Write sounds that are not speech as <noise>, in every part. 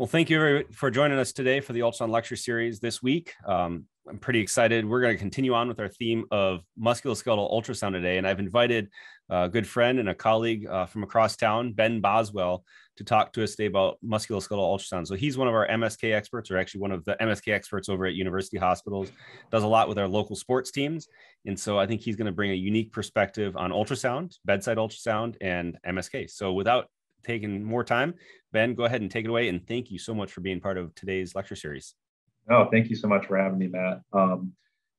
Well, thank you for joining us today for the ultrasound lecture series this week. Um, I'm pretty excited. We're going to continue on with our theme of musculoskeletal ultrasound today, and I've invited a good friend and a colleague uh, from across town, Ben Boswell, to talk to us today about musculoskeletal ultrasound. So he's one of our MSK experts, or actually one of the MSK experts over at University Hospitals. Does a lot with our local sports teams, and so I think he's going to bring a unique perspective on ultrasound, bedside ultrasound, and MSK. So without taking more time. Ben, go ahead and take it away. And thank you so much for being part of today's lecture series. Oh, thank you so much for having me, Matt. Um,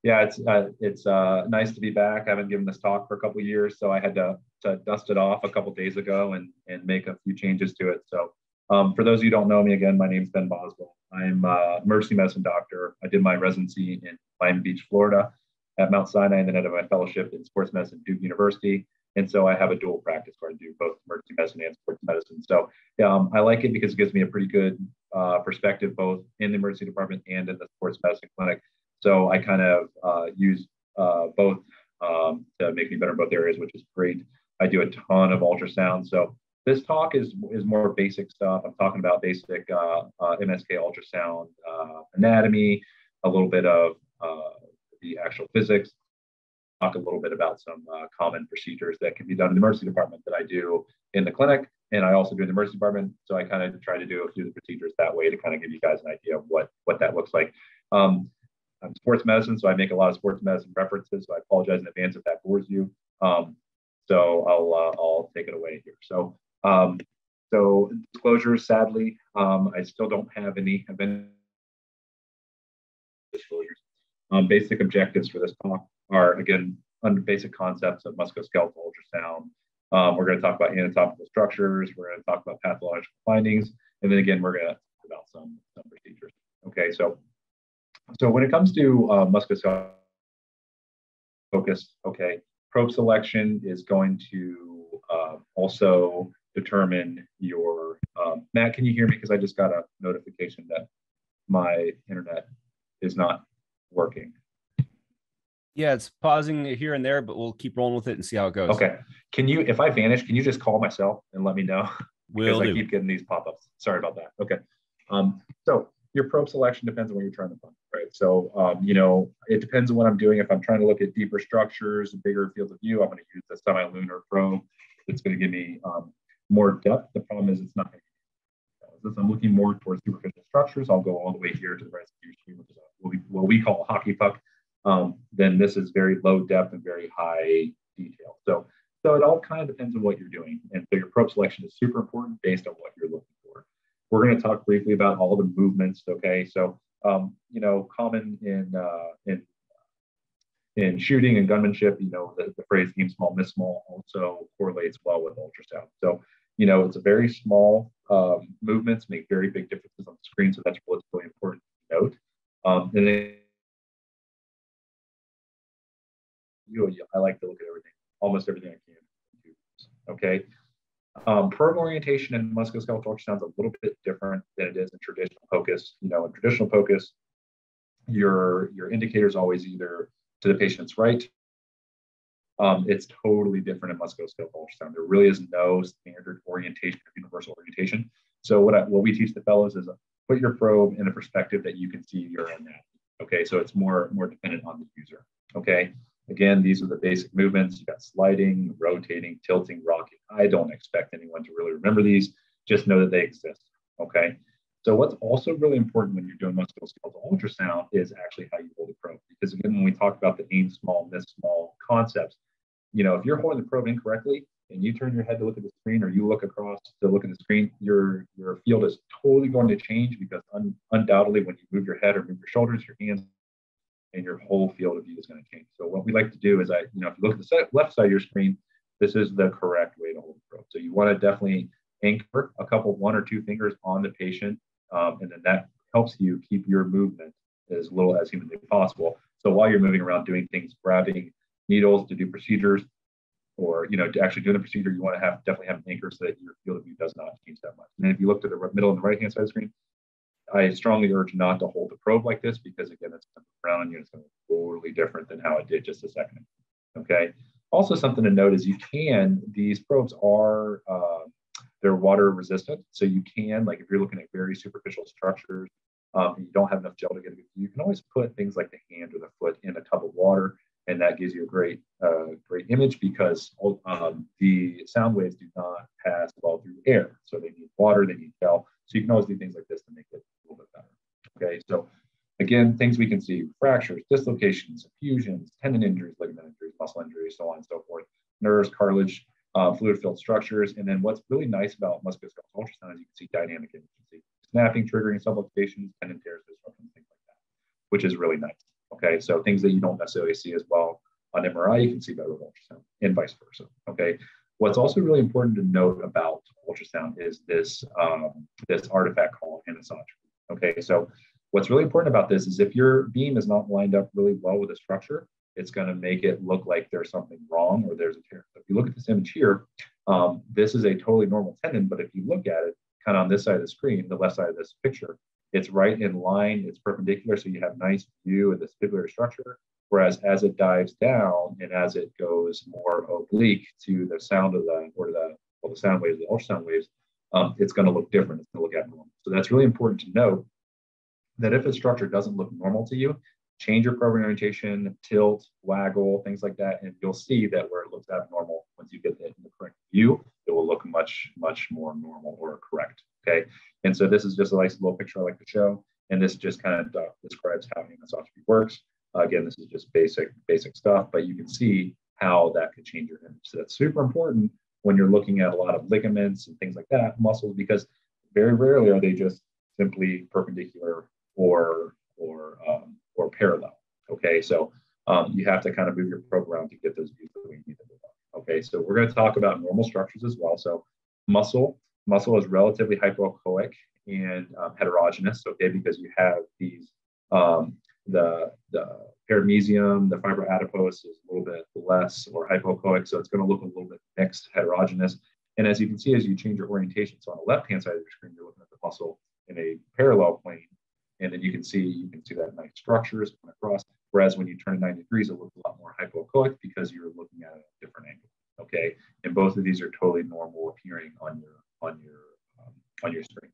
yeah, it's uh, it's uh, nice to be back. I haven't given this talk for a couple years, so I had to, to dust it off a couple days ago and and make a few changes to it. So, um, for those of you who don't know me, again, my name is Ben Boswell. I'm a emergency medicine doctor. I did my residency in Miami Beach, Florida, at Mount Sinai, and then I did my fellowship in sports medicine at Duke University. And so I have a dual practice where I do both emergency medicine and sports medicine. So um, I like it because it gives me a pretty good uh, perspective both in the emergency department and in the sports medicine clinic. So I kind of uh, use uh, both um, to make me better in both areas, which is great. I do a ton of ultrasound. So this talk is is more basic stuff. I'm talking about basic uh, uh, MSK ultrasound uh, anatomy, a little bit of the actual physics, talk a little bit about some uh, common procedures that can be done in the emergency department that I do in the clinic. And I also do in the emergency department. So I kind of try to do a few of the procedures that way to kind of give you guys an idea of what, what that looks like. Um, I'm sports medicine, so I make a lot of sports medicine references. So I apologize in advance if that bores you. Um, so I'll, uh, I'll take it away here. So, um, so disclosures, sadly, um, I still don't have any event disclosures. Um, basic objectives for this talk are, again, under basic concepts of musculoskeletal ultrasound. Um, we're going to talk about anatomical structures. We're going to talk about pathological findings. And then again, we're going to talk about some, some procedures. Okay, so so when it comes to uh, musculoskeletal focus, okay, probe selection is going to uh, also determine your, um, Matt, can you hear me? Because I just got a notification that my internet is not working. Yeah, it's pausing here and there, but we'll keep rolling with it and see how it goes. Okay. Can you, if I vanish, can you just call myself and let me know? <laughs> Will because I keep getting these pop-ups. Sorry about that. Okay. Um, so your probe selection depends on what you're trying to find, right? So, um, you know, it depends on what I'm doing. If I'm trying to look at deeper structures, and bigger fields of view, I'm going to use the semi-lunar probe. It's going to give me um, more depth. The problem is it's not going to As I'm looking more towards superficial structures, I'll go all the way here to the residue which is what we, what we call a hockey puck um, then this is very low depth and very high detail. So, so it all kind of depends on what you're doing. And so your probe selection is super important based on what you're looking for. We're going to talk briefly about all the movements. Okay, so um, you know, common in uh, in in shooting and gunmanship, you know, the, the phrase aim small, miss small also correlates well with ultrasound. So, you know, it's a very small um, movements make very big differences on the screen. So that's what's really important to note. Um, and then you, I like to look at everything, almost everything I can. Okay. Um, probe orientation in musculoskeletal ultrasound is a little bit different than it is in traditional POCUS. You know, in traditional POCUS, your your indicator is always either to the patient's right. Um, it's totally different in musculoskeletal ultrasound. There really is no standard orientation or universal orientation. So what I, what we teach the fellows is put your probe in a perspective that you can see your anatomy. Okay, so it's more more dependent on the user. Okay, Again, these are the basic movements. You got sliding, rotating, tilting, rocking. I don't expect anyone to really remember these. Just know that they exist. Okay. So what's also really important when you're doing musculoskeletal ultrasound is actually how you hold the probe. Because again, when we talk about the aim small, miss small concepts, you know, if you're holding the probe incorrectly and you turn your head to look at the screen or you look across to look at the screen, your your field is totally going to change because un- undoubtedly when you move your head or move your shoulders, your hands and your whole field of view is going to change. So what we like to do is I, you know, if you look at the left side of your screen, this is the correct way to hold the probe. So you want to definitely anchor a couple, one or two fingers on the patient, um, and then that helps you keep your movement as little as humanly possible. So while you're moving around doing things, grabbing needles to do procedures, or you know, to actually do the procedure, you want to have definitely have an anchor so that your field of view does not change that much. And if you look to the middle and the right hand side of the screen, I strongly urge not to hold the probe like this because again, it's going to around you. It's going to be totally different than how it did just a second ago. Okay. Also, something to note is you can these probes are uh, they're water resistant. So you can, like if you're looking at very superficial structures, um, you don't have enough gel to get a good you can always put things like the hand or the foot in a tub of water, and that gives you a great, uh, great image because um, the sound waves do not pass well through air. So they need water, they need gel. So you can always do things like this to make it a little bit better. Okay, so again, things we can see: fractures, dislocations, fusions, tendon injuries, ligament injuries, muscle injuries, so on and so forth, nerves, cartilage, uh, fluid-filled structures. And then what's really nice about musculoskeletal ultrasound is you can see dynamic imaging, see snapping, triggering subluxations, tendon tears, disruptions, things like that, which is really nice. Okay, so things that you don't necessarily see as well on MRI, you can see better with ultrasound, and vice versa. Okay, what's also really important to note about ultrasound is this um, this artifact called anisotropy. Okay, so what's really important about this is if your beam is not lined up really well with the structure, it's going to make it look like there's something wrong or there's a tear. If you look at this image here, um, this is a totally normal tendon, but if you look at it kind of on this side of the screen, the left side of this picture, it's right in line, it's perpendicular, so you have nice view of the fibrillar structure. Whereas as it dives down and as it goes more oblique to the sound of the or the well, the sound waves, the ultrasound waves, um, it's going to look different. It's going to look abnormal. So that's really important to note that if a structure doesn't look normal to you, change your program orientation, tilt, waggle, things like that, and you'll see that where it looks abnormal, once you get it in the correct view, it will look much, much more normal or correct. Okay. And so this is just a nice little picture I like to show. And this just kind of describes how anisotropy works. Again, this is just basic, basic stuff, but you can see how that could change your image. So that's super important when you're looking at a lot of ligaments and things like that, muscles, because very rarely are they just simply perpendicular or or um, or parallel. Okay, so um, you have to kind of move your probe around to get those views that we need to move on. Okay, so we're going to talk about normal structures as well. So muscle, muscle is relatively hypoechoic and um, heterogeneous. Okay, because you have these um, the the perimysium, the fiber adipose is a little bit less or hypoechoic, so it's going to look a little bit mixed, heterogeneous. And as you can see, as you change your orientation, so on the left-hand side of your screen, you're looking at the muscle in a parallel plane, and then you can see you can see that nice structures coming across. Whereas when you turn 90 degrees, it looks a lot more hypoechoic because you're looking at a different angle. Okay, and both of these are totally normal appearing on your on your um, on your screen.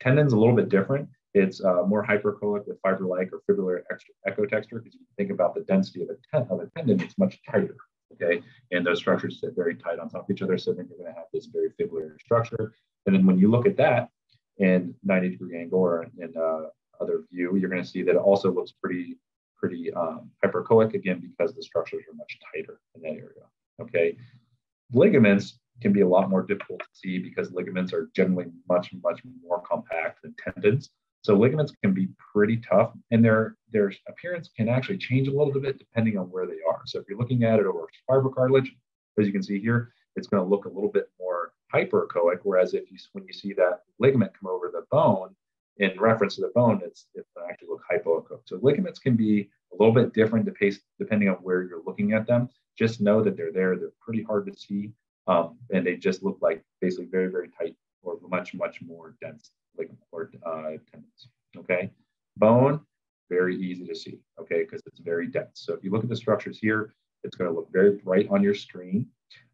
Tendon's a little bit different. It's uh, more hyperechoic with fiber-like or fibrillar echotexture because you think about the density of a, of a tendon, it's much tighter. Okay, and those structures sit very tight on top of each other, so then you're going to have this very fibrillar structure. And then when you look at that in 90 degree angle or in uh, other view, you're going to see that it also looks pretty, pretty um, hyperechoic again because the structures are much tighter in that area. Okay, ligaments can be a lot more difficult to see because ligaments are generally much, much more compact than tendons. So ligaments can be pretty tough, and their their appearance can actually change a little bit depending on where they are. So if you're looking at it over fibrocartilage, as you can see here, it's going to look a little bit more hyperechoic. Whereas if you when you see that ligament come over the bone, in reference to the bone, it's, it's actually look hypoechoic. So ligaments can be a little bit different depending on where you're looking at them. Just know that they're there. They're pretty hard to see, um, and they just look like basically very, very tight or much, much more dense ligament or uh, tendons. Okay, bone very easy to see. Okay, because it's very dense. So if you look at the structures here, it's going to look very bright on your screen.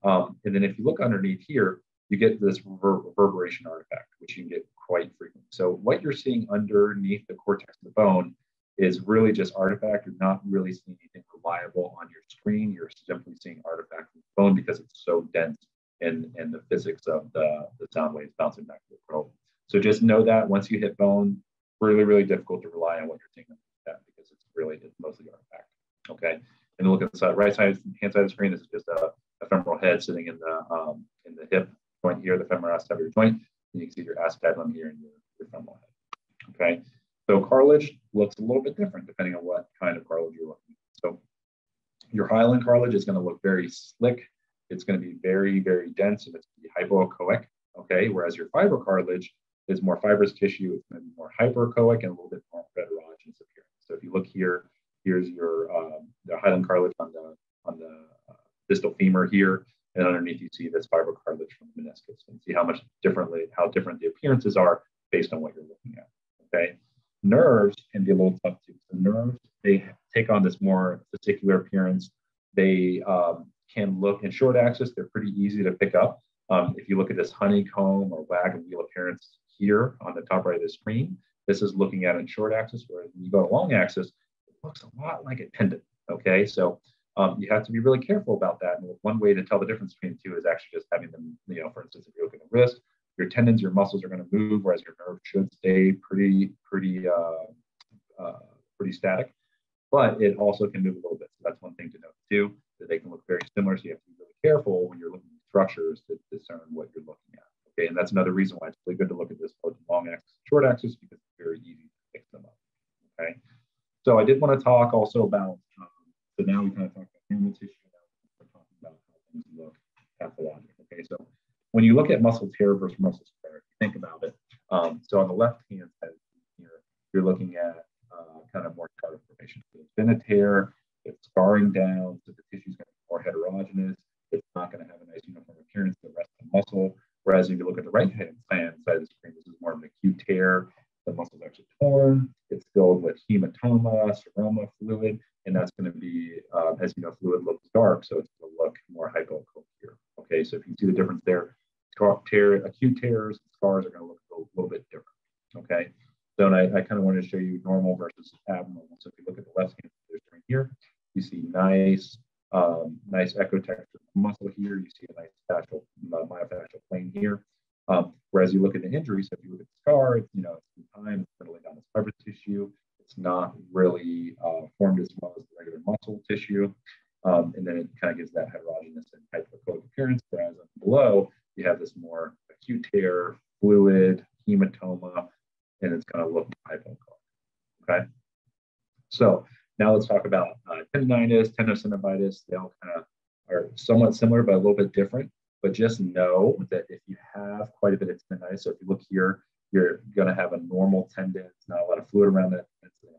Um, and then if you look underneath here, you get this rever- reverberation artifact, which you can get quite frequently. So what you're seeing underneath the cortex of the bone is really just artifact. You're not really seeing anything reliable on your screen. You're simply seeing artifact from the bone because it's so dense and, in the physics of the, the sound waves bouncing back to the probe. So just know that once you hit bone, really, really difficult to rely on what you're seeing because it's really it's mostly artifact. Okay. And look at the right side, hand side of the screen. This is just a, a femoral head sitting in the um, in the hip joint here, the femoral acetabular joint. And you can see your acetabulum here and your, your femoral head. Okay. So cartilage looks a little bit different depending on what kind of cartilage you're looking at. So your hyaline cartilage is going to look very slick. It's going to be very, very dense and it's going to be hypoechoic. Okay. Whereas your fibrocartilage is more fibrous tissue. It's going to be more hyperechoic and a little bit more heterogeneous appearance. So if you look here, here's your um, the hyaline cartilage on the on the uh, distal femur here. And underneath you see this fibrocartilage from the meniscus and see how much differently, how different the appearances are based on what you're looking at. Okay. Nerves can be a little tough too. So nerves, they take on this more fascicular appearance. They um, can look in short axis, they're pretty easy to pick up. Um, if you look at this honeycomb or wagon wheel appearance here on the top right of the screen, this is looking at a short axis, whereas when you go long axis, it looks a lot like a tendon. Okay, so um, you have to be really careful about that. And one way to tell the difference between the two is actually just having them, you know, for instance, if you look at the wrist, your tendons, your muscles are going to move, whereas your nerve should stay pretty, pretty, uh, uh, pretty static. But it also can move a little bit. So that's one thing to note too, that they can look very similar. So you have to be really careful when you're looking at structures to discern what you're looking at. Okay, and that's another reason why it's really good to look at this both long axis, short axis, because it's very easy to pick them up. Okay, so I did want to talk also about. Um, so now we kind of talked about human tissue. Now we're talking about how things look pathologic. Okay, so when you look at muscle tear versus muscle spare, think about it. Um, so on the left hand side here, you're looking at uh, kind of more scar formation. So it's been a tear, it's scarring down, so the tissue is going to be more heterogeneous. It's not going to have a nice uniform appearance to the rest of the muscle. Whereas if you look at the right hand side of the screen, this is more of an acute tear. The muscle is actually torn. It's filled with hematoma, seroma fluid, and that's going to be, uh, as you know, fluid looks dark, so it's going to look more hypoechoic here. Okay, so if you see the difference there, tear, acute tears, scars are going to look a little, bit different. Okay, so I, I kind of wanted to show you normal versus abnormal. So if you look at the left hand here, you see nice, um, nice echotexture muscle here. You see a nice fascial, uh, myofascial plane here. Um, whereas you look at the injury, so if you look at the scar, it's, you know, it's through time, it's settling down this fibrous tissue. It's not really uh, formed as well as the regular muscle tissue. Um, and then it kind of gives that heterogeneous and hypoechoic appearance. Whereas below, you have this more acute tear, fluid, hematoma, and it's going to look hypoechoic. Okay. So now let's talk about uh, tenosynovitis. They all kind of are somewhat similar, but a little bit different. But just know that if you have quite a bit of tendonitis, so if you look here, you're going to have a normal tendon, not a lot of fluid around that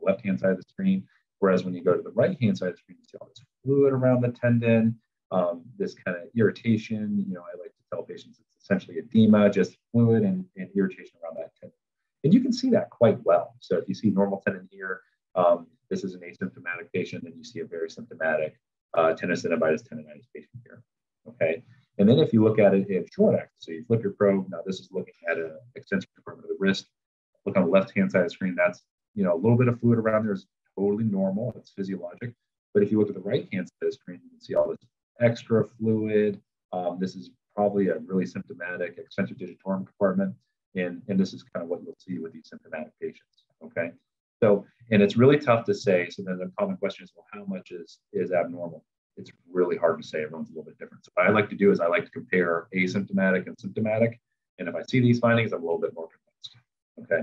left hand side of the screen. Whereas when you go to the right hand side of the screen, you see all this fluid around the tendon, um, this kind of irritation. You know, I like to tell patients it's essentially edema, just fluid and, and irritation around that tendon. And you can see that quite well. So if you see normal tendon here, um, this is an asymptomatic patient, and you see a very symptomatic uh, tenosynovitis tendonitis patient here. Okay. And then if you look at it in short axis, so you flip your probe, now this is looking at an extensor compartment of the wrist. Look on the left-hand side of the screen, that's, you know, a little bit of fluid around there is totally normal. It's physiologic. But if you look at the right-hand side of the screen, you can see all this extra fluid. Um, this is probably a really symptomatic extensor digitorum compartment. And, and this is kind of what you'll see with these symptomatic patients. Okay. So, and it's really tough to say. So then the common question is, well, how much is is abnormal? It's really hard to say. Everyone's a little bit different. So what I like to do is I like to compare asymptomatic and symptomatic. And if I see these findings, I'm a little bit more convinced. Okay.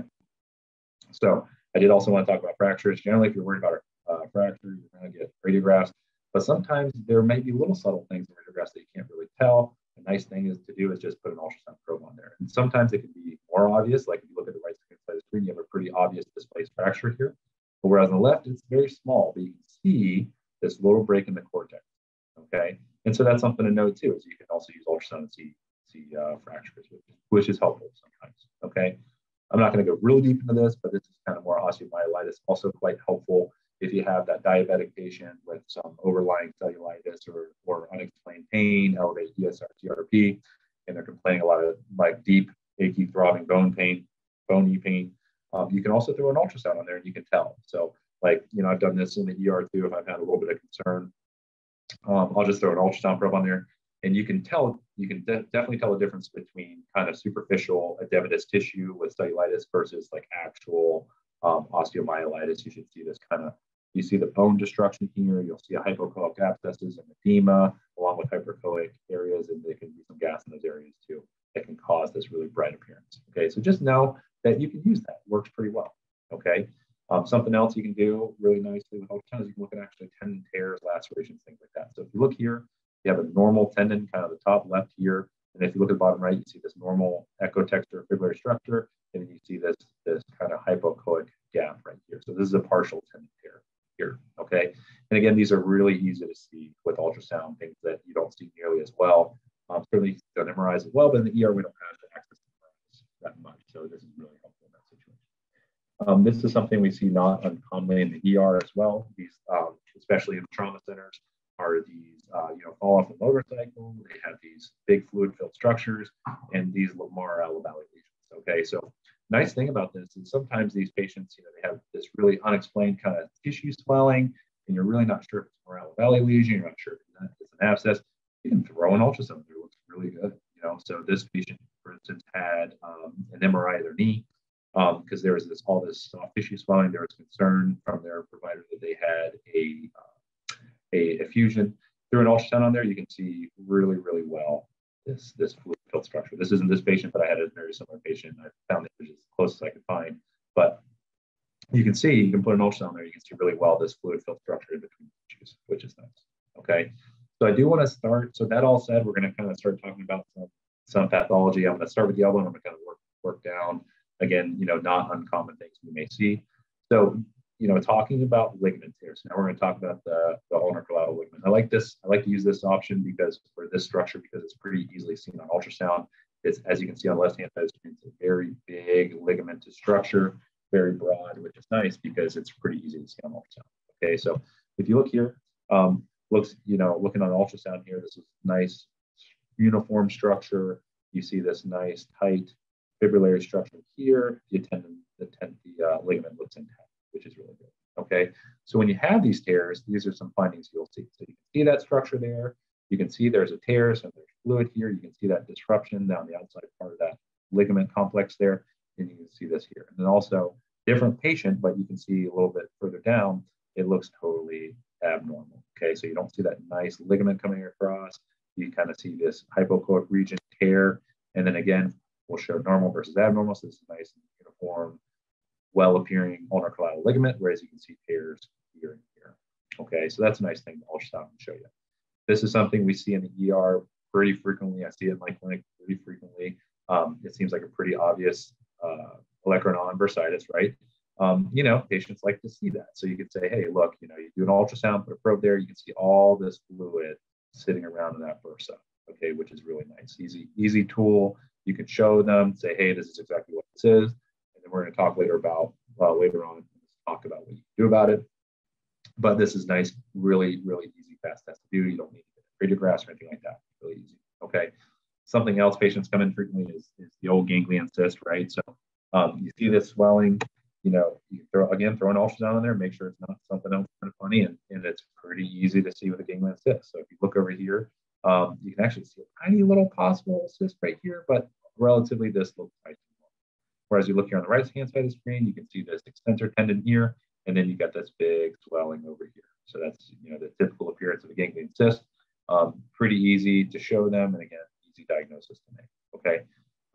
So I did also want to talk about fractures. Generally, if you're worried about a uh, fracture, you're going to get radiographs. But sometimes there may be little subtle things in radiographs that you can't really tell. The nice thing is to do is just put an ultrasound probe on there. And sometimes it can be more obvious, like if you look at the right you have a pretty obvious displaced fracture here. But whereas on the left, it's very small, but you can see this little break in the cortex. Okay. And so that's something to note too, is you can also use ultrasound to see, see uh, fractures, which, which is helpful sometimes. Okay. I'm not going to go really deep into this, but this is kind of more osteomyelitis, also quite helpful if you have that diabetic patient with some overlying cellulitis or, or unexplained pain, elevated ESR, CRP, and they're complaining a lot of like deep, achy, throbbing bone pain, bony pain. Um, you can also throw an ultrasound on there and you can tell. So, like, you know, I've done this in the ER too. If I've had a little bit of concern, um, I'll just throw an ultrasound probe on there and you can tell, you can de- definitely tell the difference between kind of superficial edematous tissue with cellulitis versus like actual um, osteomyelitis. You should see this kind of you see the bone destruction here. You'll see a hypoechoic abscesses and edema along with hyperechoic areas, and there can be some gas in those areas too that can cause this really bright appearance. Okay, so just know that you can use that. It works pretty well. Okay, um, something else you can do really nicely with ultrasound is you can look at actually tendon tears, lacerations, things like that. So if you look here, you have a normal tendon, kind of the top left here, and if you look at the bottom right, you see this normal echotexture fibrillary structure, and you see this this kind of hypoechoic gap right here. So this is a partial tendon tear here. Okay. And again, these are really easy to see with ultrasound, things that you don't see nearly as well. Um, certainly done MRIs as well, but in the ER, we don't have access to MRIs that much. So this is really helpful in that situation. Um, this is something we see not uncommonly in the ER as well. These, um, especially in trauma centers, are these, uh, you know, fall off the motorcycle. They have these big fluid filled structures and these Morel-Lavallée lesions. Okay, so nice thing about this is sometimes these patients, you know, they have this really unexplained kind of tissue swelling, and you're really not sure if it's a valley lesion. You're not sure if it's an abscess. You can throw an ultrasound. It looks really good. You know, so this patient, for instance, had um, an MRI of their knee because um, there was this all this soft tissue swelling. There was concern from their provider that they had a uh, a effusion. Through an ultrasound on there, you can see really, really well this this fluid filled structure. This isn't this patient, but I had a very similar patient. I found it as close as I could find. But you can see, you can put an ultrasound on there, you can see really well this fluid filled structure in between tissues, which is nice. Okay. So I do want to start. So that all said, we're going to kind of start talking about some, some pathology. I'm going to start with the elbow and I'm going to kind of work, work down. Again, you know, not uncommon things we may see. So, you know, talking about ligament tears. Now we're going to talk about the, the ulnar collateral ligament. I like this. I like to use this option because for this structure, because it's pretty easily seen on ultrasound. It's, as you can see on the left-hand side it's a very big ligamentous structure, very broad, which is nice because it's pretty easy to see on ultrasound. Okay, so if you look here, um, looks, you know, looking on ultrasound here, this is nice uniform structure. You see this nice tight fibrillary structure here. The tendon, the, ten, the uh, ligament looks intact, which is really good. Okay, so when you have these tears, these are some findings you'll see. So you can see that structure there. You can see there's a tear, so there's fluid here. You can see that disruption down the outside part of that ligament complex there. And you can see this here. And then also different patient, but you can see a little bit further down, it looks totally abnormal. Okay, so you don't see that nice ligament coming across. You kind of see this hypoechoic region tear. And then again, we'll show normal versus abnormal. So this is nice and uniform, well appearing ulnar collateral ligament, whereas you can see tears here and here. Okay, so that's a nice thing to ultrasound and show you. This is something we see in the ER pretty frequently. I see it in my clinic pretty frequently. Um, it seems like a pretty obvious uh, olecranon bursitis, right? um, you know, patients like to see that. So you could say, hey, look, you know, you do an ultrasound, put a probe there, you can see all this fluid sitting around in that bursa, okay, which is really nice. Easy, easy tool. You can show them, say, hey, this is exactly what this is. And then we're going to talk later about, uh, later on, talk about what you can do about it. But this is nice, really, really easy, fast test to do. You don't need to get radiographs or anything like that. Really easy. Okay. Something else patients come in frequently is, is the old ganglion cyst, right? So um, you see this swelling, you know, you throw again, throw an ultrasound in there, make sure it's not something else kind of funny, and, and it's pretty easy to see with a ganglion cyst. So if you look over here, um, you can actually see a tiny little possible cyst right here, but relatively this looks nice. Whereas you look here on the right hand side of the screen, you can see this extensor tendon here, and then you got this big swelling over here. So that's you know the typical appearance of a ganglion cyst. Um, pretty easy to show them, and again, easy diagnosis to make. Okay.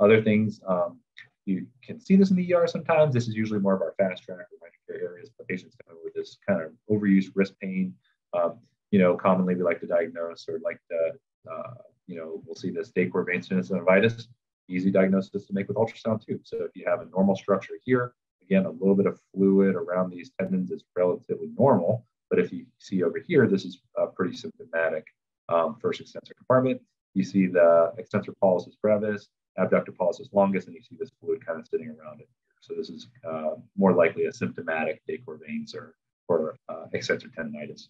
Other things, um, you can see this in the ER sometimes. This is usually more of our fast track or minor care areas, but patients come with this kind of overuse wrist pain. Um, you know, commonly we like to diagnose or like to, uh, you know, we'll see the this De Quervain synovitis. Easy diagnosis to make with ultrasound too. So if you have a normal structure here, again, a little bit of fluid around these tendons is relatively normal. But if you see over here, this is uh, pretty symptomatic um, first extensor compartment. You see the extensor pollicis brevis, abductor pollicis longus, and you see this fluid kind of sitting around it. So this is uh, more likely a symptomatic De Quervain's or, or uh, extensor tendonitis.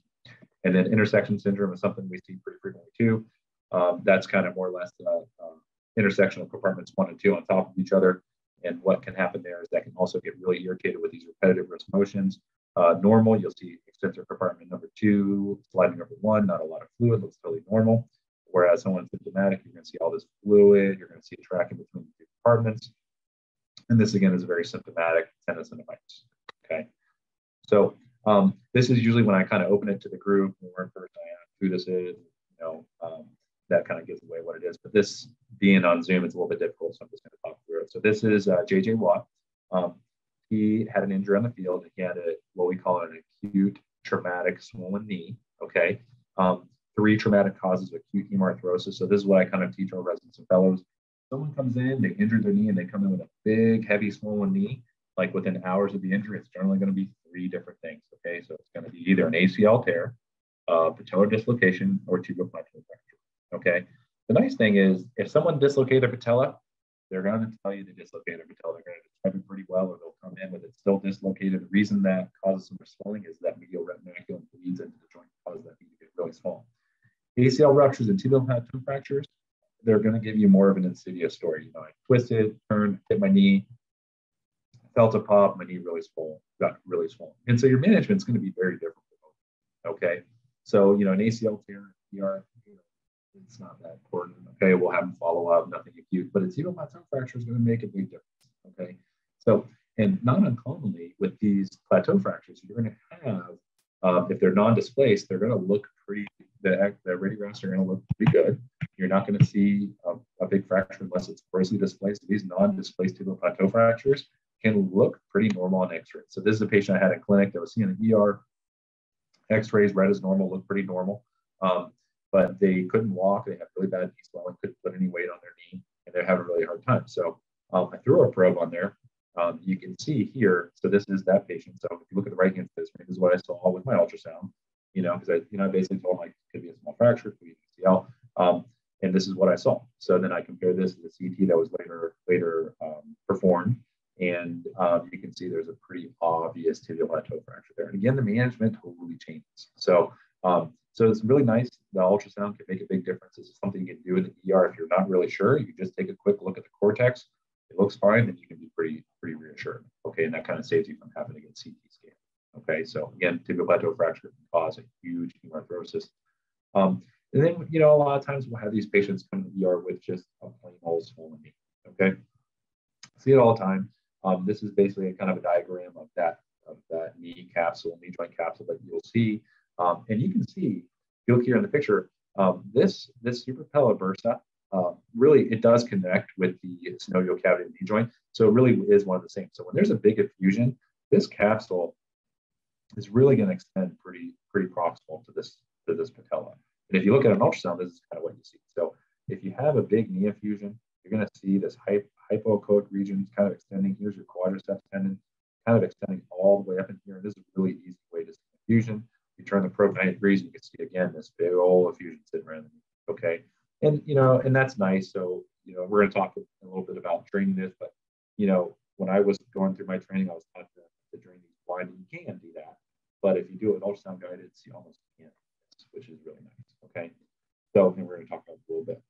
And then intersection syndrome is something we see pretty frequently too. Um, that's kind of more or less uh, uh, intersection of compartments one and two on top of each other. And what can happen there is that can also get really irritated with these repetitive wrist motions. Uh, normal, you'll see extensor compartment number two sliding over one, not a lot of fluid, looks totally normal. Whereas someone symptomatic, you're going to see all this fluid, you're going to see tracking between the two compartments. And this again is a very symptomatic tendonitis. Okay. So um, this is usually when I kind of open it to the group who this is, you know, um, that kind of gives away what it is. But this being on Zoom, it's a little bit difficult. So I'm just going to talk through it. So this is uh, JJ Watt. Um, he had an injury on the field. He had a, what we call an acute traumatic swollen knee. Okay. Um, three traumatic causes of acute hemarthrosis. So this is what I kind of teach our residents and fellows. Someone comes in, they injured their knee, and they come in with a big, heavy, swollen knee. Like within hours of the injury, it's generally going to be three different things. Okay, so it's going to be either an ACL tear, uh, patellar dislocation, or tibial fracture. Okay. The nice thing is, if someone dislocated their patella, they're going to tell you they dislocated their patella. They're going to describe it pretty well, or they'll come in with it still dislocated. The reason that causes some swelling is that medial retinaculum bleeds into the joint, causes that to get really small. ACL ruptures and tibial plateau fractures, they're going to give you more of an insidious story. You know, I twisted, turned, hit my knee, felt a pop, my knee really swollen, got really swollen. And so your management is going to be very different. Okay. So, you know, an ACL tear, ER, it's not that important. Okay. We'll have them follow up, nothing acute, but a tibial plateau fracture is going to make a big difference. Okay. So, and not uncommonly with these plateau fractures, you're going to have, um, if they're non-displaced, they're going to look pretty, the, the radiographs are going to look pretty good. You're not going to see a, a, big fracture unless it's grossly displaced. These non-displaced tibial plateau fractures can look pretty normal on x-ray. So this is a patient I had in clinic that was seeing an ER, x-rays read as normal, looked pretty normal. Um, but they couldn't walk. They had really bad knee swelling, couldn't put any weight on their knee, and they're having a really hard time. So um, I threw a probe on there. Um, you can see here, so this is that patient. So if you look at the right hand this is what I saw with my ultrasound, you know, because I, you know, I basically told them like, could be a small fracture, could be an ACL. Um, and this is what I saw. So then I compare this to the CT that was later later um, performed, and um, you can see there's a pretty obvious tibial plateau fracture there. And again, the management totally changes. So um, so it's really nice. The ultrasound can make a big difference. This is something you can do in the ER if you're not really sure. You just take a quick look at the cortex. It looks fine, then you can be pretty pretty reassured. Okay, and that kind of saves you from having to get CT scan. Okay, so again, tibial plateau fracture can cause a huge hemarthrosis. Um, and then, you know, a lot of times we'll have these patients come to the ER with just a plain old swollen knee. Okay. See it all the time. Um, this is basically a kind of a diagram of that of that knee capsule, knee joint capsule that you'll see. Um, and you can see, you look here in the picture, um, this this suprapatellar bursa, uh, really it does connect with the synovial cavity knee joint. So it really is one of the same. So when there's a big effusion, this capsule is really going to extend pretty pretty proximal to this to this patella. And if you look at an ultrasound, this is kind of what you see. So if you have a big knee effusion, you're going to see this hypoechoic region kind of extending. Here's your quadriceps tendon, kind of extending all the way up in here. And this is a really easy way to see effusion. You turn the probe 90 degrees, you can see again this big old effusion sitting around. Okay. And, you know, and that's nice. So, you know, we're going to talk a little bit about training this, but, you know, when I was going through my training, I was taught to, to drain these blind. You can do that. But if you do it ultrasound guided, you almost can't, which is really nice. Okay. So, and we're going to talk about a little bit.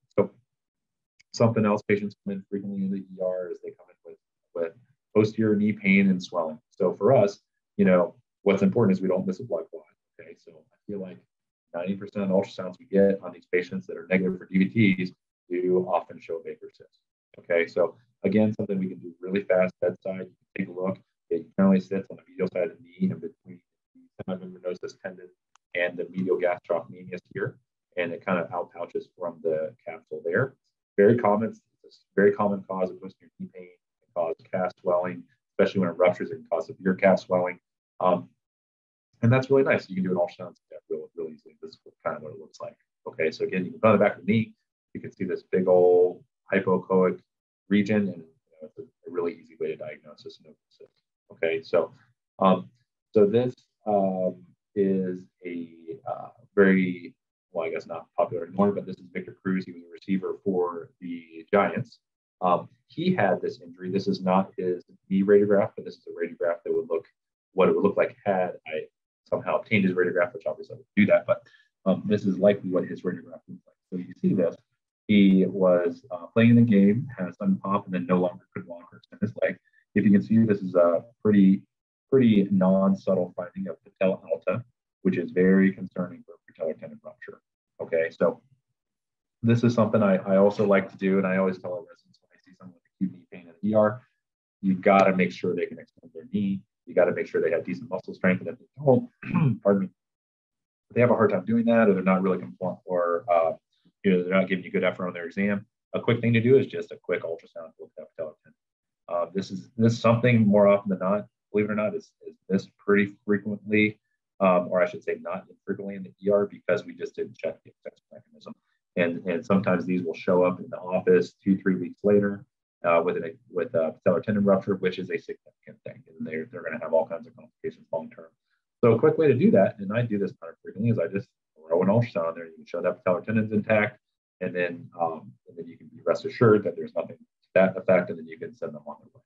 So, something else patients come in frequently in the ER is they come in with, with posterior knee pain and swelling. So, for us, you know, what's important is we don't miss a blood clot. Okay. So, I feel like 90% of ultrasounds we get on these patients that are negative for DVTs do often show Baker cyst. Okay. So, again, something we can do really fast bedside. You can take a look. It generally sits on the medial side of the knee in between the semimembranosus tendon and the medial gastrocnemius here and it kind of outpouches from the capsule there. Very common, it's a very common cause of posterior knee pain. Can cause calf swelling, especially when it ruptures. It can cause severe calf swelling, um, and that's really nice. You can do an ultrasound real, real easily. This is kind of what it looks like. Okay, so again, you can put on the back of the knee. You can see this big old hypoechoic region, and you know, it's a, a, really easy way to diagnose this Okay, so um, so this um, is a uh, very well, I guess not popular anymore, but this is Victor Cruz. He was a receiver for the Giants. Um, he had this injury. This is not his knee radiograph, but this is a radiograph that would look what it would look like had I somehow obtained his radiograph, which obviously I would do that. But um, this is likely what his radiograph looks like. So you see this. He was uh, playing in the game, had a sudden pop, and then no longer could walk or extend his leg. If you can see, this is a pretty, pretty non-subtle finding of patella alta, which is very concerning for patellar tendon rupture. Okay, so this is something I, I also like to do, and I always tell our residents when I see someone with acute knee pain in the ER, you've got to make sure they can extend their knee. You got to make sure they have decent muscle strength, and if they don't, <clears throat> pardon me, they have a hard time doing that, or they're not really compliant, or uh, you know they're not giving you good effort on their exam, a quick thing to do is just a quick ultrasound to look at tendon. Uh, this is this is something more often than not, believe it or not, is, is missed pretty frequently um, or I should say not infrequently in the ER because we just didn't check the mechanism. And, and sometimes these will show up in the office two, three weeks later uh, with, an, with a patellar tendon rupture, which is a significant thing. And they're, they're going to have all kinds of complications long term. So a quick way to do that, and I do this kind of frequently, is I just throw an ultrasound there. You can show that patellar tendon's intact, and then um, and then you can be rest assured that there's nothing to that effect, and then you can send them on their way.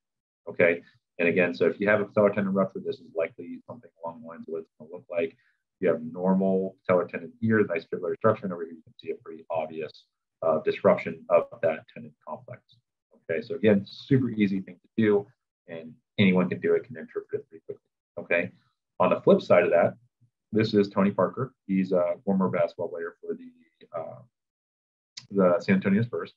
Okay. And again, so if you have a patellar tendon rupture, this is likely something along the lines of what it's going to look like. You have normal patellar tendon here, nice fibrillar structure, and over here you can see a pretty obvious uh, disruption of that tendon complex. Okay, so again, super easy thing to do, and anyone can do it, can interpret it pretty quickly. Okay, on the flip side of that, this is Tony Parker. He's a former basketball player for the uh, the San Antonio Spurs.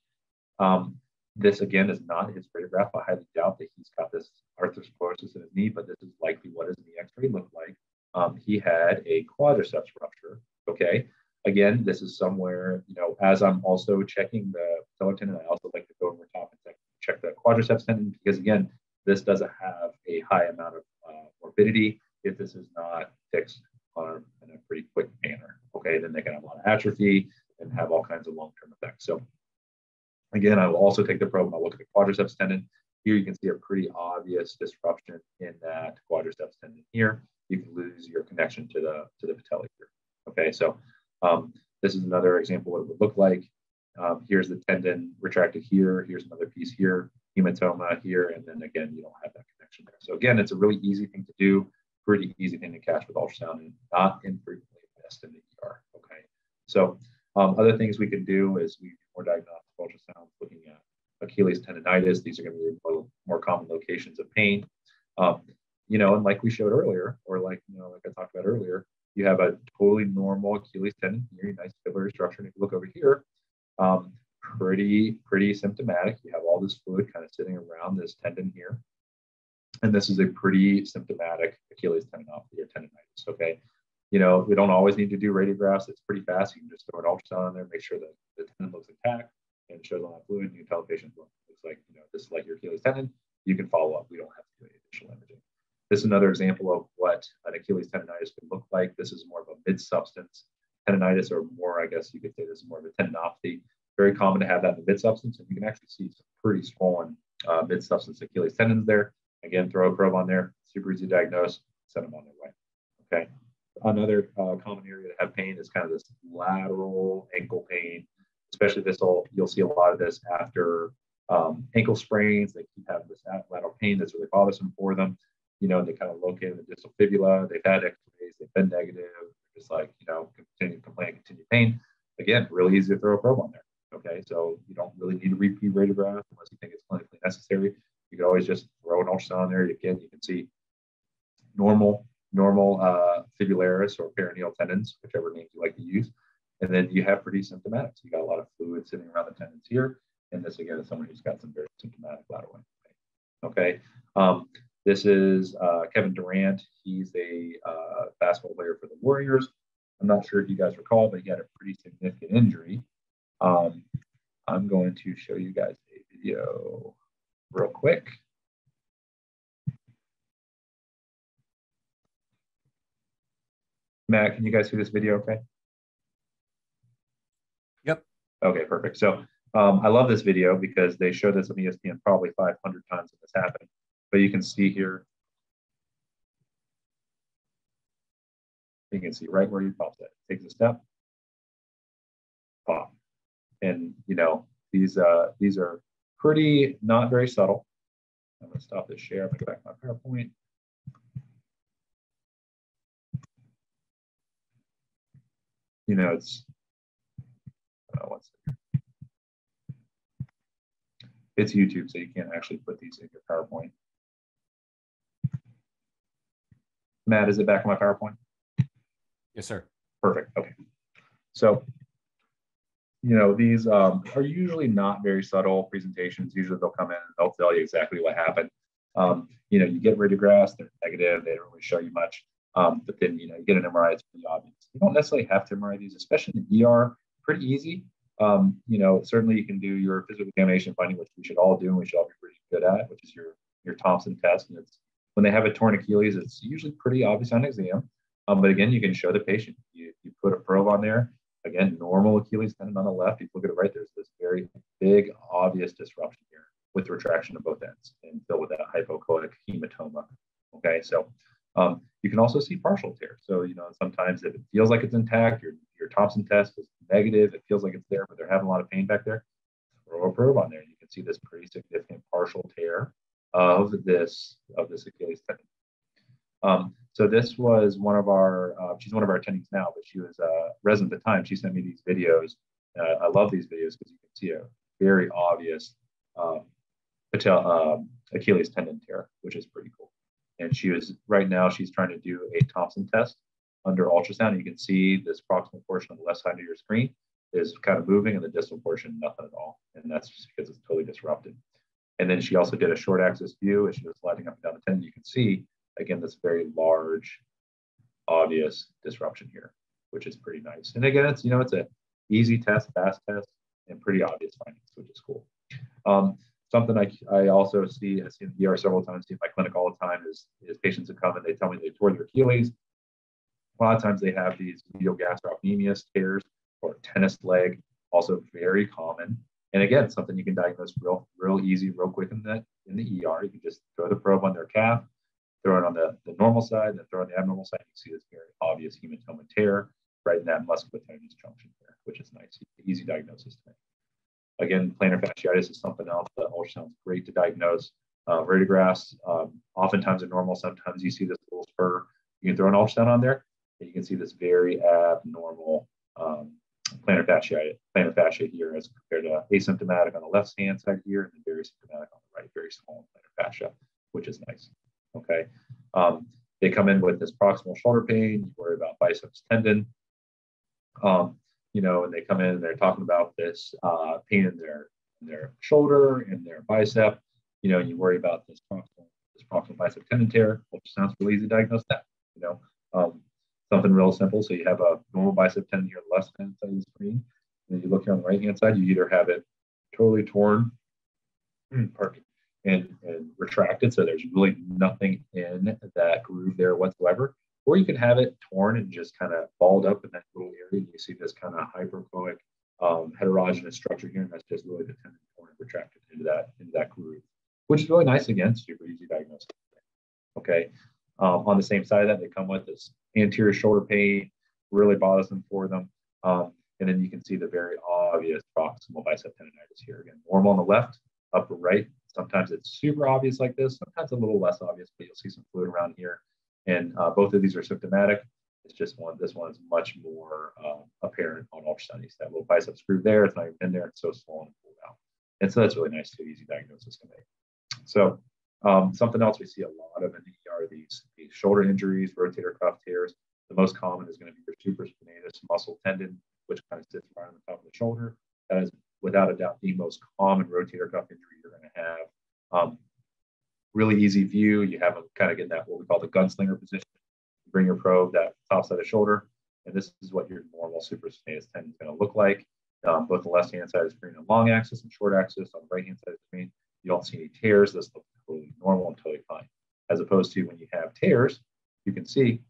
Um, this again is not his radiograph. I highly doubt that he's got this arthrosclerosis in his knee, but this is likely what his knee X-ray looked like. Um, he had a quadriceps rupture. Okay, again, this is somewhere you know. As I'm also checking the patellar tendon, I also like to go over top and check the quadriceps tendon because again, this doesn't have a high amount of uh, morbidity if this is not fixed on in a pretty quick manner. Okay, then they can have a lot of atrophy and have all kinds of long-term effects. So again, I will also take the probe and I'll look at the quadriceps tendon. Here you can see a pretty obvious disruption in that quadriceps tendon here. You can lose your connection to the to the patella here. Okay, so um, this is another example what it would look like. Um, here's the tendon retracted here. Here's another piece here, hematoma here, and then again, you don't have that connection there. So again, it's a really easy thing to do, pretty easy thing to catch with ultrasound and not infrequently missed in the ER. Okay, so um, other things we can do is we more diagnostic ultrasound looking at Achilles tendonitis. These are going to be more, more common locations of pain. Um, you know, and like we showed earlier, or like you know, like I talked about earlier, you have a totally normal Achilles tendon here, nice fibrillar structure. And if you look over here, um, pretty, pretty symptomatic. You have all this fluid kind of sitting around this tendon here. And this is a pretty symptomatic Achilles tendinopathy or tendonitis. Okay. You know, we don't always need to do radiographs. It's pretty fast. You can just throw an ultrasound on there, make sure that the tendon looks intact and shows all that fluid. And you can tell the patient, look, looks like, you know, this is like your Achilles tendon. You can follow up. We don't have to do any additional imaging. This is another example of what an Achilles tendonitis could look like. This is more of a mid-substance tendonitis, or more, I guess you could say this is more of a tendinopathy. Very common to have that in the mid-substance, and you can actually see some pretty swollen uh, mid-substance Achilles tendons there. Again, throw a probe on there, super easy to diagnose, send them on their way. Okay. Another uh, common area to have pain is kind of this lateral ankle pain, especially this. Will, you'll see a lot of this after um, ankle sprains. They keep having this lateral pain that's really bothersome for them you know, they kind of located the distal fibula. They've had x-rays, they've been negative, just like, you know, continue complain, continue pain. Again, really easy to throw a probe on there. Okay, so you don't really need a repeat radiograph unless you think it's clinically necessary. You can always just throw an ultrasound there. Again, you can see normal, normal uh, fibularis or peroneal tendons, whichever name you like to use. And then you have pretty symptomatic. So you got a lot of fluid sitting around the tendons here. And this again is someone who's got some very symptomatic lateral Okay. Um, this is uh, Kevin Durant. He's a uh, basketball player for the Warriors. I'm not sure if you guys recall, but he had a pretty significant injury. Um, I'm going to show you guys a video real quick. Matt, can you guys see this video okay? Yep. Okay, perfect. So um, I love this video because they show this on ESPN probably 500 times when this happened. But you can see here, you can see right where he pops it. Takes a step, pop. And you know, these uh, these are pretty not very subtle. I'm gonna stop this share. I'm gonna go back to my PowerPoint. You know, it's uh, what's it? It's YouTube, so you can't actually put these in your PowerPoint. Matt, is it back on my PowerPoint? Yes, sir. Perfect. Okay. So, you know, these um, are usually not very subtle presentations. Usually they'll come in and they'll tell you exactly what happened. Um, you know, you get radiographs, they're negative, they don't really show you much. Um, but then, you know, you get an MRI, it's pretty obvious. You don't necessarily have to MRI these, especially in the ER, pretty easy. Um, you know, certainly you can do your physical examination finding, which we should all do and we should all be pretty good at, which is your your Thompson test. And it's when they have a torn Achilles, it's usually pretty obvious on exam. Um, but again, you can show the patient. You, you put a probe on there. Again, normal Achilles tendon on the left. If you look at it right, there's this very big, obvious disruption here with retraction of both ends and filled with that hypoechoic hematoma. Okay, so um, you can also see partial tear. So, you know, sometimes if it feels like it's intact, your, your Thompson test is negative, it feels like it's there, but they're having a lot of pain back there, throw a probe on there. You can see this pretty significant partial tear of this of this Achilles tendon. Um, So this was one of our, uh, she's one of our attendees now, but she was a resident at the time. She sent me these videos. Uh, I love these videos because you can see a very obvious um, um, Achilles tendon tear, which is pretty cool. And she was, right now, she's trying to do a Thompson test under ultrasound. You can see this proximal portion on the left side of your screen is kind of moving and the distal portion, nothing at all. And that's just because it's totally disrupted. And then she also did a short axis view and she was sliding up and down the tendon. You can see, again, this very large, obvious disruption here, which is pretty nice. And again, it's, you know, it's a easy test, fast test, and pretty obvious findings, which is cool. Um, something I, I also see, I see in the ER several times, see in my clinic all the time is, is patients who come and they tell me they tore their Achilles. A lot of times they have these medial gastrocnemius tears or tennis leg, also very common. And again, something you can diagnose real, real easy, real quick in the in the ER. You can just throw the probe on their calf, throw it on the, the normal side, then throw it on the abnormal side. You see this very obvious hematoma tear right in that musculotendinous junction there, which is nice, easy diagnosis to make. Again, plantar fasciitis is something else that ultrasound is great to diagnose. Uh, radiographs, um, oftentimes are normal. Sometimes you see this little spur. You can throw an ultrasound on there, and you can see this very abnormal um, plantar fascia, plantar fascia here as compared to asymptomatic on the left hand side here and then very symptomatic on the right, very small plantar fascia, which is nice. Okay. Um, they come in with this proximal shoulder pain. You worry about biceps tendon. Um, you know, and they come in and they're talking about this uh, pain in their in their shoulder and their bicep. You know, and you worry about this proximal this proximal bicep tendon tear, which sounds really easy to diagnose that. You know, um, something real simple. So you have a normal bicep tendon here on the left hand side of the screen. And then you look here on the right hand side, you either have it totally torn, pardon and, and retracted. So there's really nothing in that groove there whatsoever. Or you can have it torn and just kind of balled up in that little area. You see this kind of hyperechoic um, heterogeneous structure here, and that's just really the tendon torn and retracted into that into that groove, which is really nice again, super easy diagnosis. Okay, um, on the same side of that, they come with this anterior shoulder pain, really bothersome for them. Um, and then you can see the very obvious proximal bicep tendonitis here. Again, normal on the left, upper right. Sometimes it's super obvious like this, sometimes a little less obvious, but you'll see some fluid around here. And uh, both of these are symptomatic. It's just one, this one is much more uh, apparent on ultrasound. That little bicep groove there. It's not even in there. It's so swollen and pulled out. And so that's really nice to easy diagnosis to make. So um, something else we see a lot of in the ER, these, these shoulder injuries, rotator cuff tears. The most common is going to be your supraspinatus muscle tendon, which kind of sits right on the top of the shoulder. That is without a doubt the most common rotator cuff injury you're going to have. Um, really easy view. You have them kind of get that what we call the gunslinger position. You bring your probe that top side of the shoulder, and this is what your normal supraspinatus tendon is going to look like. Um, both the left hand side of the screen long axis and short axis on the right hand side of the screen. You don't see any tears. This looks totally normal and totally fine. As opposed to when you have tears, you can see,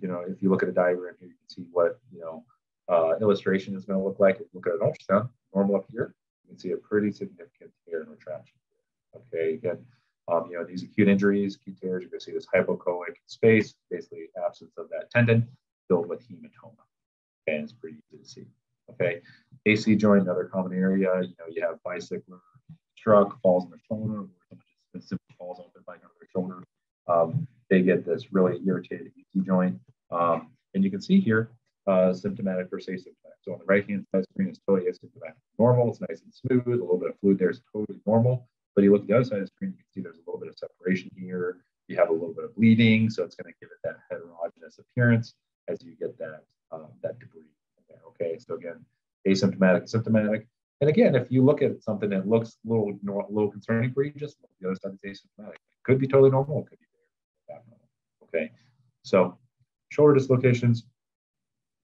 you know, if you look at a diagram here, you can see what, you know, uh, illustration is going to look like. If you look at an ultrasound, normal up here, you can see a pretty significant tear and retraction. Okay, again, um, you know, these acute injuries, acute tears, you're going to see this hypoechoic space, basically absence of that tendon filled with hematoma. And it's pretty easy to see. Okay, AC joint, another common area. You know, you have bicycler struck, falls on their shoulder, or someone just simply falls off their bike on their shoulder. Um, they get this really irritated AC joint. Um, and you can see here, uh, symptomatic versus asymptomatic. So on the right hand side screen is totally asymptomatic. Normal, it's nice and smooth, a little bit of fluid there is totally normal. But you look at the other side of the screen, you can see there's a little bit of separation here. You have a little bit of bleeding, so it's going to give it that heterogeneous appearance as you get that um, that debris. There, okay, so again, asymptomatic, symptomatic. And again, if you look at something that looks a little, a little concerning for you, just look the other side is asymptomatic. It could be totally normal, it could be abnormal. Okay, so shoulder dislocations.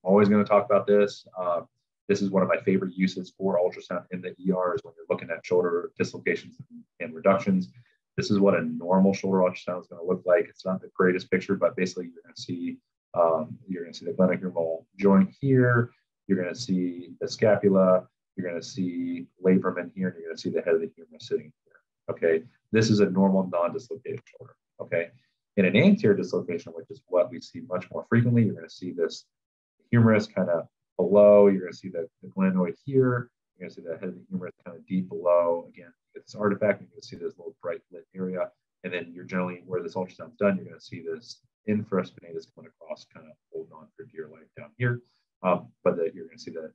Always going to talk about this. Uh, this is one of my favorite uses for ultrasound in the ER is when you're looking at shoulder dislocations and reductions. This is what a normal shoulder ultrasound is going to look like. It's not the greatest picture, but basically you're going to see um, you're going to see the glenohumeral joint here. You're going to see the scapula. You're going to see labrum in here, and you're going to see the head of the humerus sitting here. Okay, this is a normal non-dislocated shoulder. Okay, in an anterior dislocation, which is what we see much more frequently, you're going to see this humerus kind of below. You're going to see the, the glenoid here. You're going to see the head of the humerus kind of deep below. Again, this artifact, you're going to see this little bright lit area. And then you're generally, where this ultrasound's done, you're going to see this infraspinatus coming across, kind of holding on for dear life down here. Um, but the, you're going to see the,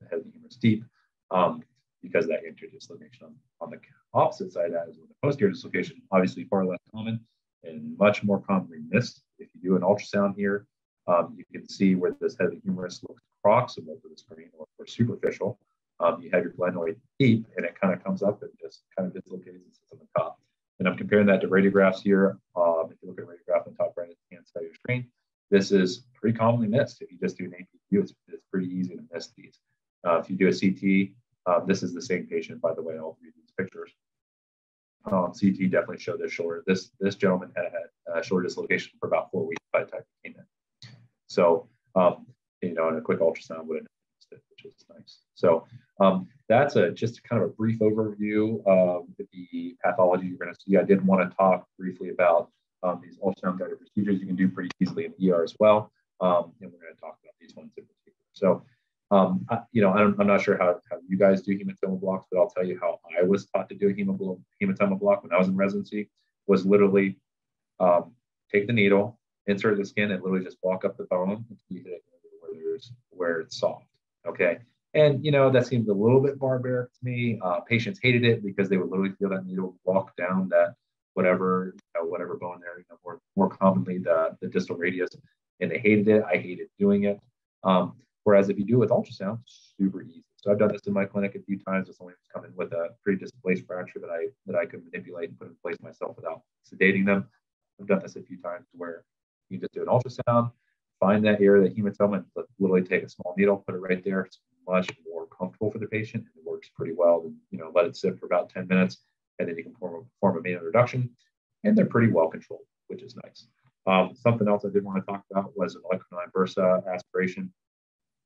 the head of the humerus deep um, because that anterior dislocation on, on the opposite side as with the posterior dislocation, obviously far less common and much more commonly missed. If you do an ultrasound here, um, you can see where this head of the humerus looks proximal to the screen or, or superficial. Um, you have your glenoid deep and it kind of comes up and just kind of dislocates and sits on the top. And I'm comparing that to radiographs here. Um, if you look at radiograph on the top right hand side of your screen, this is pretty commonly missed. If you just do an AP view, it's, it's pretty easy to miss these. Uh, if you do a CT, uh, this is the same patient, by the way, all three of these pictures. Um, CT definitely showed this shoulder. This this gentleman had had uh, shoulder dislocation for about four weeks by the time he came in. So, um, you know, and a quick ultrasound would have noticed it, which is nice. So um, that's a just kind of a brief overview of the pathology you're going to see. I did want to talk briefly about um, these ultrasound guided procedures you can do pretty easily in ER as well. Um, and we're going to talk about these ones in particular. So, um, you know, I'm, I'm, not sure how, how you guys do hematoma blocks, but I'll tell you how I was taught to do a hematoma block when I was in residency was literally um, take the needle, insert the skin, and literally just walk up the bone until you hit it where there's where it's soft. Okay. And you know that seems a little bit barbaric to me. Uh, patients hated it because they would literally feel that needle walk down that whatever you know, whatever bone there. You know, more more commonly the the distal radius, and they hated it. I hated doing it. Um, whereas if you do it with ultrasound, super easy. So I've done this in my clinic a few times with someone who's come in with a pretty displaced fracture that I that I could manipulate and put in place myself without sedating them. I've done this a few times where you just do an ultrasound, find that area, the hematoma, and literally take a small needle, put it right there. It's much more comfortable for the patient and it works pretty well. And you know, let it sit for about 10 minutes, and then you can perform, perform a manual reduction, and they're pretty well controlled, which is nice. Um, something else I did want to talk about was an olecranon bursa aspiration.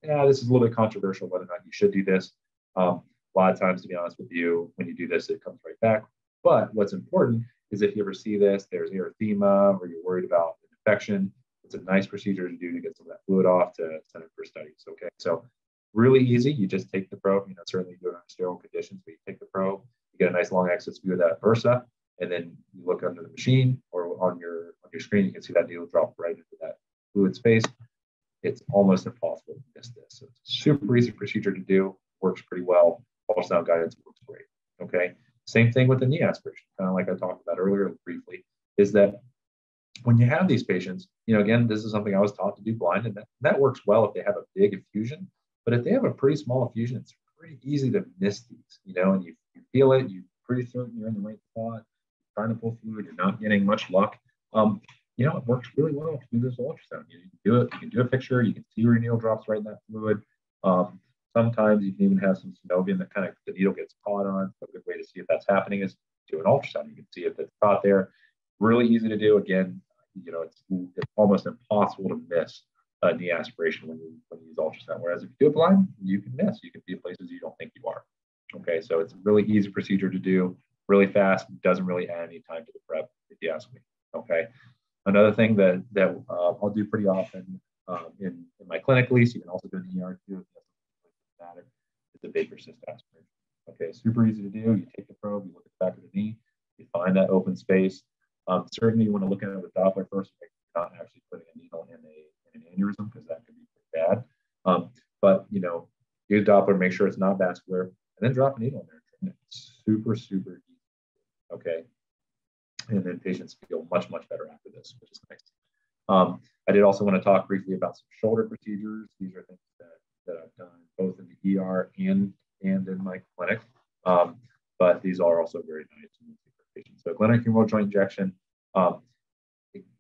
Yeah, this is a little bit controversial whether or not you should do this. Um, a lot of times, to be honest with you, when you do this, it comes right back. But what's important is if you ever see this, there's erythema or you're worried about an infection, it's a nice procedure to do to get some of that fluid off to send it for studies. Okay, so really easy. You just take the probe. You know, certainly do it under sterile conditions, but you take the probe, you get a nice long axis view of that bursa, and then you look under the machine or on your on your screen, you can see that needle drop right into that fluid space. It's almost impossible to miss this. So it's a super easy procedure to do. Works pretty well. Ultrasound guidance works great. Okay. Same thing with the knee aspiration, kind of like I talked about earlier briefly, is that when you have these patients, you know, again, this is something I was taught to do blind, and that, that works well if they have a big effusion. But if they have a pretty small effusion, it's pretty easy to miss these, you know, and you, you feel it, you're pretty certain you're in the right spot, trying to pull fluid, you're not getting much luck. Um, you know, it works really well to do this ultrasound. You can do it, you can do a picture, you can see where your needle drops right in that fluid. Um, sometimes you can even have some synovium that kind of the needle gets caught on. So a good way to see if that's happening is do an ultrasound. You can see if it's caught there. Really easy to do. Again, you know, it's, it's almost impossible to miss uh, knee aspiration when you when you use ultrasound. Whereas if you do it blind, you can miss. You can be places you don't think you are. Okay, so it's a really easy procedure to do, really fast. Doesn't really add any time to the prep, if you ask me. Okay. Another thing that that uh, I'll do pretty often um, in, in my clinic, at least, you can also do in the ER too. If matter. It's a Baker cyst aspiration. Okay, super easy to do. You take the probe, you look at the back of the knee, you find that open space. Um, certainly, you want to look at it with Doppler first, you're not actually putting a needle in, a, in an aneurysm because that could be pretty bad. Um, but you know, use Doppler, make sure it's not vascular, and then drop a needle in there. It's super, super easy. Okay, and then patients feel much, much better after this, which is nice. Um, I did also want to talk briefly about some shoulder procedures. These are things that, that I've done both in the ER and, and in my clinic. Um, but these are also very nice for patients. So glenohumeral joint injection, um,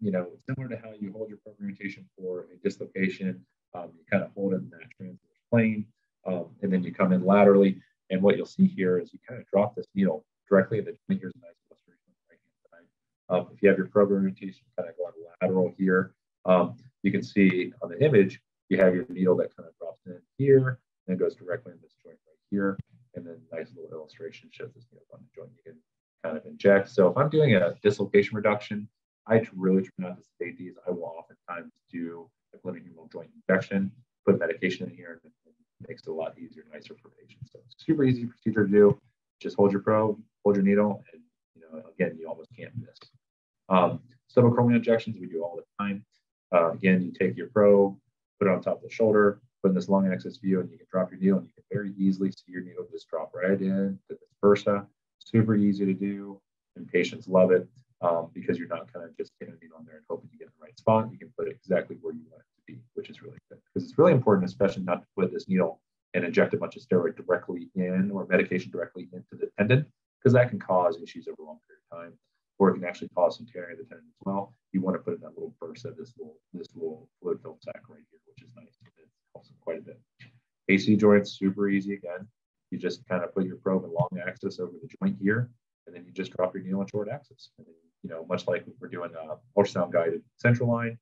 you know, similar to how you hold your probe orientation for a dislocation, um, you kind of hold it in that transverse plane, um, and then you come in laterally. And what you'll see here is you kind of drop this needle directly in the joint illustration on the right hand side. Um, if you have your probe orientation kind of going lateral here, um, you can see on the image, you have your needle that kind of drops in here, and goes directly in this joint right here. And then nice little illustration shows this needle on the joint you can kind of inject. So if I'm doing a dislocation reduction, I really try not to sedate these. I will oftentimes do a glenohumeral joint injection, put medication in here, and it makes it a lot easier, nicer for patients. So super easy procedure to do. Just hold your probe, hold your needle, and you know, again, you almost can't miss. Um, subacromial injections we do all the time. Uh, again, you take your probe, put it on top of the shoulder, put in this long axis view, and you can drop your needle, and you can very easily see your needle just drop right in this bursa. Super easy to do, and patients love it um, because you're not kind of just getting a needle on there and hoping you get in the right spot. You can put it exactly where you want it to be, which is really good because it's really important, especially not to put this needle and inject a bunch of steroid directly in or medication directly into the tendon because that can cause issues over a long period of time or it can actually cause some tearing of the tendon as well. You want to put in that little bursa, this little this little fluid film sac right here, which is nice. It helps quite a bit. AC joints, super easy again. You just kind of put your probe in long axis over the joint here, and then you just drop your needle in short axis. And then, you know, much like we're doing a ultrasound guided central line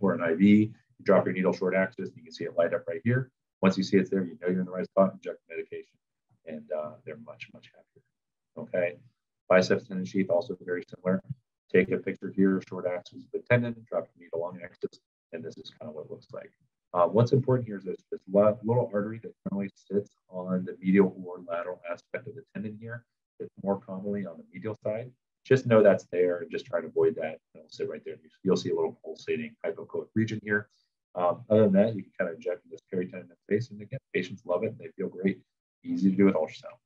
or an IV, you drop your needle short axis, and you can see it light up right here. Once you see it's there, you know you're in the right spot, inject medication, and uh, they're much, much happier. Okay. Biceps tendon sheath, also very similar. Take a picture here, short axis of the tendon, drop your needle long axis, and this is kind of what it looks like. Uh, what's important here is this, this little artery that normally sits on the medial or lateral aspect of the tendon here. It's more commonly on the medial side. Just know that's there and just try to avoid that. It'll sit right there. You'll see a little pulsating hypoechoic region here. Um, other than that, you can kind of inject this peritendon in the face. And again, patients love it. They feel great. Easy to do with ultrasound.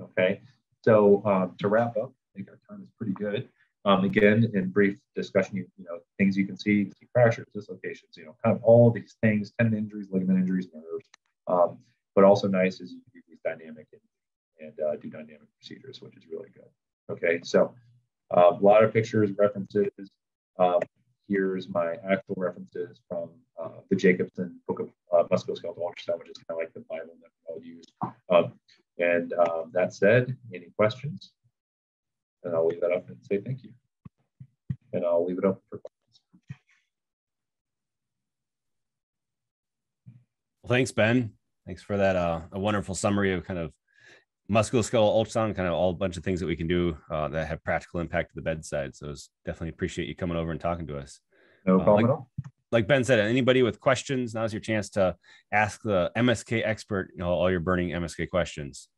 Okay. So um, to wrap up, I think our time is pretty good. Um, again, in brief discussion, you, you, know, things you can see, see fractures, dislocations, you know, kind of all these things, tendon injuries, ligament injuries, nerves. Um, but also nice is you can use dynamic and, and uh, do dynamic procedures, which is really good. Okay, so uh, a lot of pictures, references. Um, here's my actual references from uh, the Jacobson Book of uh, Musculoskeletal Ultrasound, which is kind of like the Bible that we all use. And um, that said, any questions? And I'll leave that up and say thank you. And I'll leave it up for questions. Well, thanks, Ben. Thanks for that. Uh, a wonderful summary of kind of musculoskeletal ultrasound, kind of all a bunch of things that we can do uh, that have practical impact to the bedside. So definitely appreciate you coming over and talking to us. No problem uh, like, at all. Like Ben said, anybody with questions, now's your chance to ask the MSK expert you know, all your burning MSK questions.